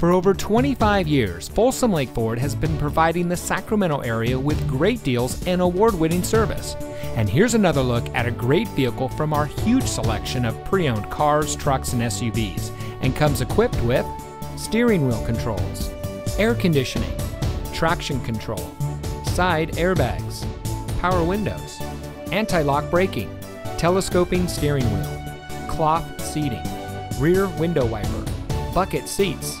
For over 25 years, Folsom Lake Ford has been providing the Sacramento area with great deals and award winning service. And here's another look at a great vehicle from our huge selection of pre owned cars, trucks, and SUVs, and comes equipped with steering wheel controls, air conditioning, traction control, side airbags, power windows, anti lock braking, telescoping steering wheel, cloth seating, rear window wiper, bucket seats,